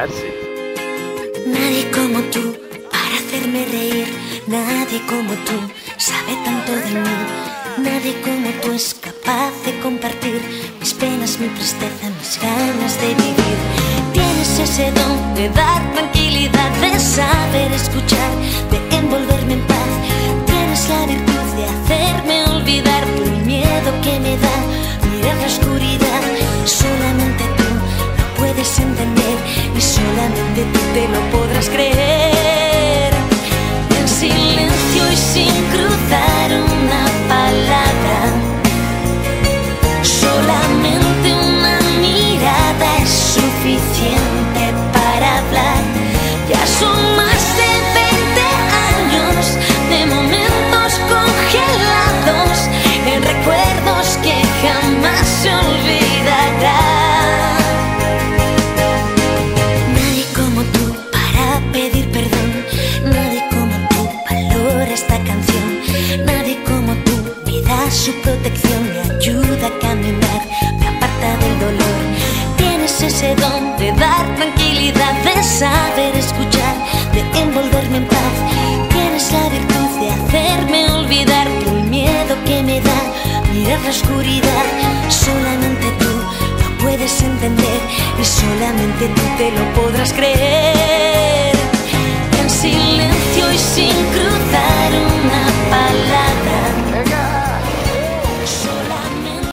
Así. Nadie como tú para hacerme reír, nadie como tú sabe tanto de mí, nadie como tú es capaz de compartir mis penas, mi tristeza, mis ganas de vivir. Tienes ese don de dar tranquilidad, de saber escuchar, de envolverme en paz. Tienes la virtud de hacerme olvidar el miedo que me da mirar la oscuridad. Solamente su protección, me ayuda a caminar, me aparta del dolor. Tienes ese don de dar tranquilidad, de saber escuchar, de envolverme en paz. Tienes la virtud de hacerme olvidar el miedo que me da mirar la oscuridad. Solamente tú lo puedes entender y solamente tú te lo podrás creer.